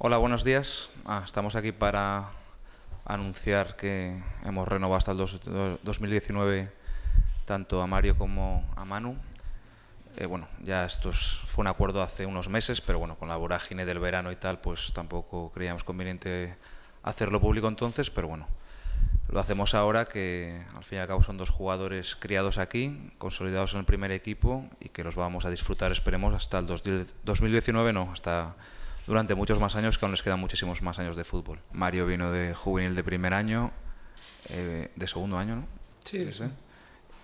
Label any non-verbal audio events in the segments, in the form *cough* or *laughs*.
Hola, buenos días. Ah, estamos aquí para anunciar que hemos renovado hasta el 2019 tanto a Mario como a Manu. Eh, bueno, ya esto fue un acuerdo hace unos meses, pero bueno, con la vorágine del verano y tal, pues tampoco creíamos conveniente hacerlo público entonces, pero bueno, lo hacemos ahora que al fin y al cabo son dos jugadores criados aquí, consolidados en el primer equipo y que los vamos a disfrutar, esperemos, hasta el 2019, no, hasta durante muchos más años, que aún les quedan muchísimos más años de fútbol. Mario vino de juvenil de primer año, eh, de segundo año, ¿no? Sí, sí.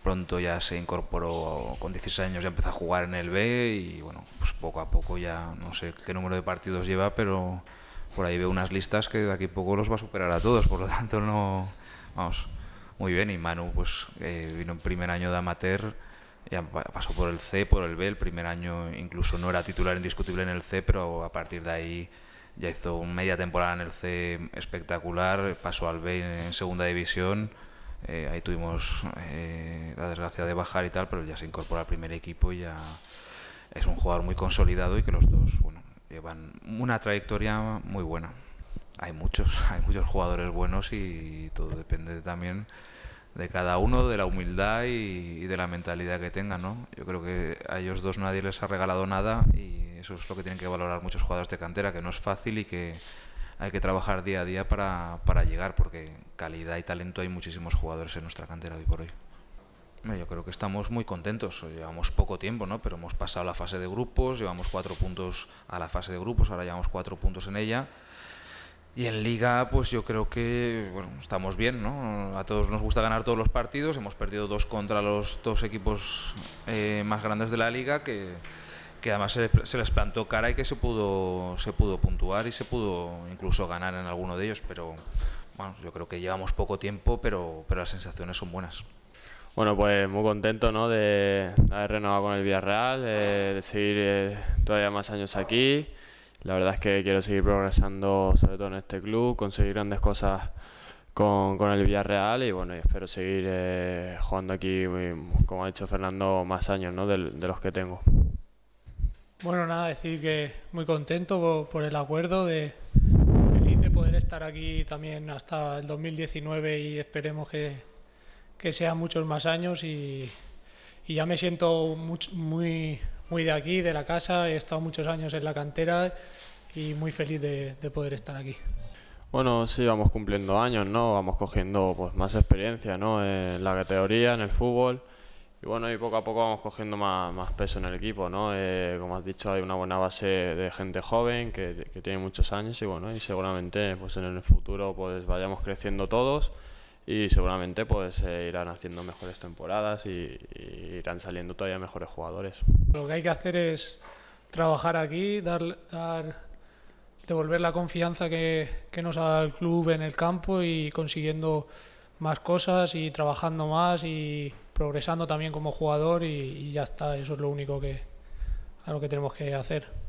Pronto ya se incorporó, con 16 años ya empezó a jugar en el B y bueno, pues poco a poco ya no sé qué número de partidos lleva, pero por ahí veo unas listas que de aquí a poco los va a superar a todos, por lo tanto no, vamos, muy bien. Y Manu pues eh, vino en primer año de amateur ya pasó por el C, por el B, el primer año incluso no era titular indiscutible en el C, pero a partir de ahí ya hizo media temporada en el C espectacular, pasó al B en segunda división, eh, ahí tuvimos eh, la desgracia de bajar y tal, pero ya se incorpora al primer equipo y ya es un jugador muy consolidado y que los dos bueno, llevan una trayectoria muy buena. Hay muchos, *laughs* hay muchos jugadores buenos y todo depende también de cada uno, de la humildad y, de la mentalidad que tengan, ¿no? Yo creo que a ellos dos nadie les ha regalado nada y eso es lo que tienen que valorar muchos jugadores de cantera, que no es fácil y que hay que trabajar día a día para, para llegar, porque calidad y talento hay muchísimos jugadores en nuestra cantera hoy por hoy. Yo creo que estamos muy contentos. Llevamos poco tiempo, ¿no? Pero hemos pasado la fase de grupos, llevamos cuatro puntos a la fase de grupos, ahora llevamos cuatro puntos en ella y en Liga, pues yo creo que bueno, estamos bien, ¿no? A todos nos gusta ganar todos los partidos. Hemos perdido dos contra los dos equipos eh, más grandes de la Liga, que, que además se, les plantó cara y que se pudo, se pudo puntuar y se pudo incluso ganar en alguno de ellos. Pero bueno, yo creo que llevamos poco tiempo, pero, pero las sensaciones son buenas. Bueno, pues muy contento ¿no? de haber renovado con el Villarreal, eh, de seguir eh, todavía más años aquí. La verdad es que quiero seguir progresando, sobre todo en este club, conseguir grandes cosas con, con el Villarreal y bueno, espero seguir eh, jugando aquí, como ha dicho Fernando, más años ¿no? de, los que tengo. Bueno, nada, decir que muy contento por, el acuerdo, de, feliz de poder estar aquí también hasta el 2019 y esperemos que, que sean muchos más años y, y ya me siento muy de aquí, de la casa, he estado muchos años en la cantera y muy feliz de, poder estar aquí. Bueno, sí, vamos cumpliendo años, ¿no? Vamos cogiendo pues, más experiencia, ¿no? En la categoría, en el fútbol. Y bueno, y poco a poco vamos cogiendo más, más peso en el equipo, ¿no? Eh, como has dicho, hay una buena base de gente joven que, que, tiene muchos años y bueno, y seguramente pues en el futuro pues vayamos creciendo todos y seguramente pues eh, irán haciendo mejores temporadas y, irán saliendo todavía mejores jugadores. Lo que hay que hacer es trabajar aquí, dar, dar devolver la confianza que, que, nos da el club en el campo y consiguiendo más cosas y trabajando más y progresando también como jugador y, y ya está, eso es lo único que, a lo que tenemos que hacer.